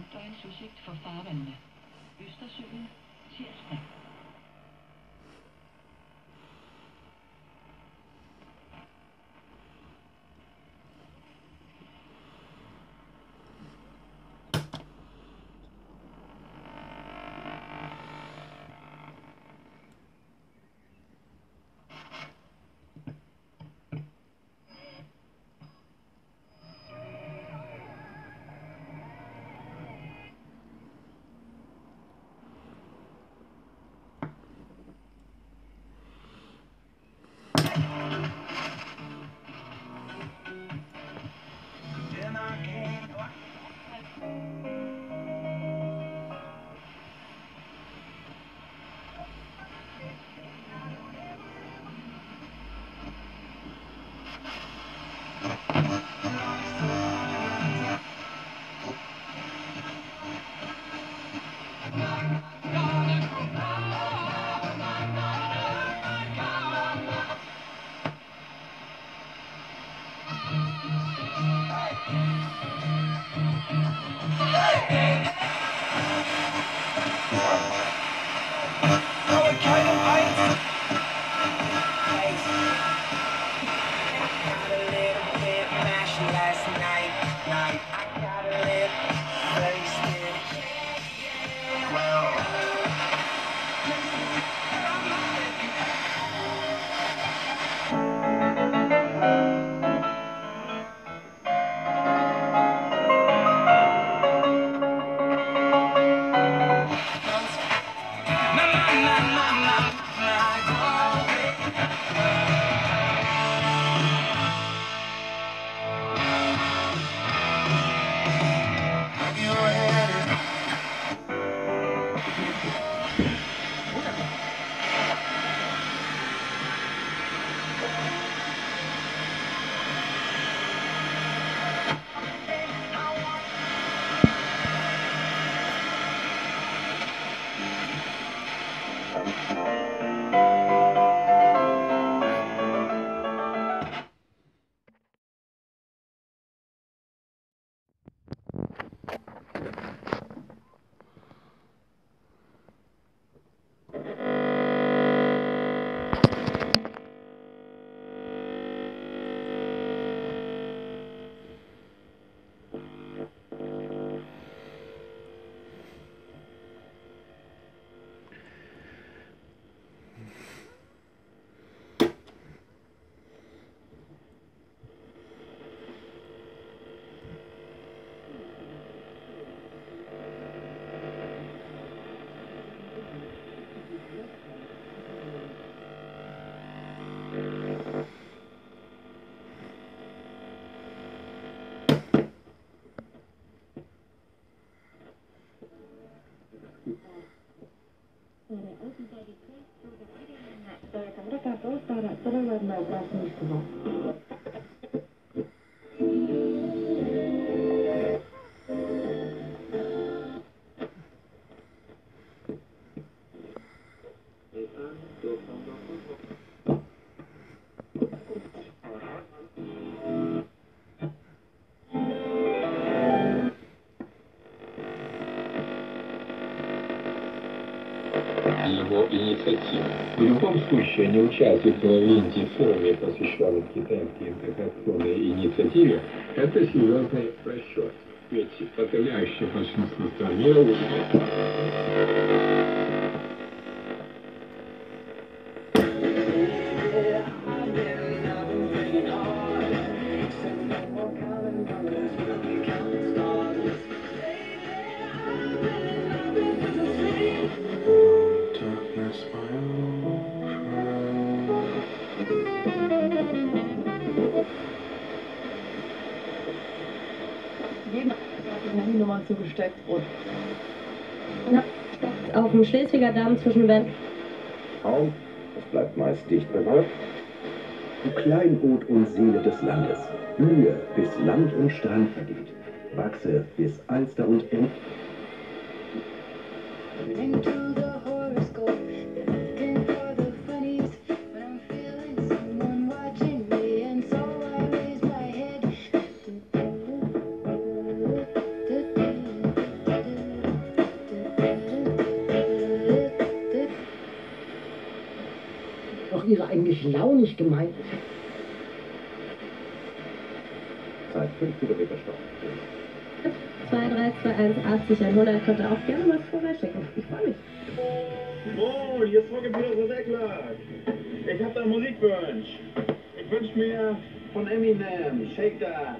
ein voor Schichtverfahren. Hey, hey. There is a little poster that Solomon Mobile Festival. Его инициативы. В любом случае, не участие в в форуме, посвященном китайской интеграционной инициативе, это серьезный просчет. Ведь подавляющее большинство стран мира Handynummern zugesteckt und auf dem Schleswiger Damm zwischen Wendt. Raum, es bleibt meist dicht bewölkt. Du Kleinod und Seele des Landes, blühe, bis Land und Strand vergeht, wachse, bis Alster und Enn Ihre eigentlich launig gemeint. Zeit 5 Kilometer Stopp. 2, 3, 2, 1, 80, 100. Könnt ihr auch gerne was vorbeischicken. Ich freue mich. Oh, hier ist Frogge Peter so Deckler. Ich hab da einen Musikwunsch. Ich wünsch mir von Eminem, Shake That.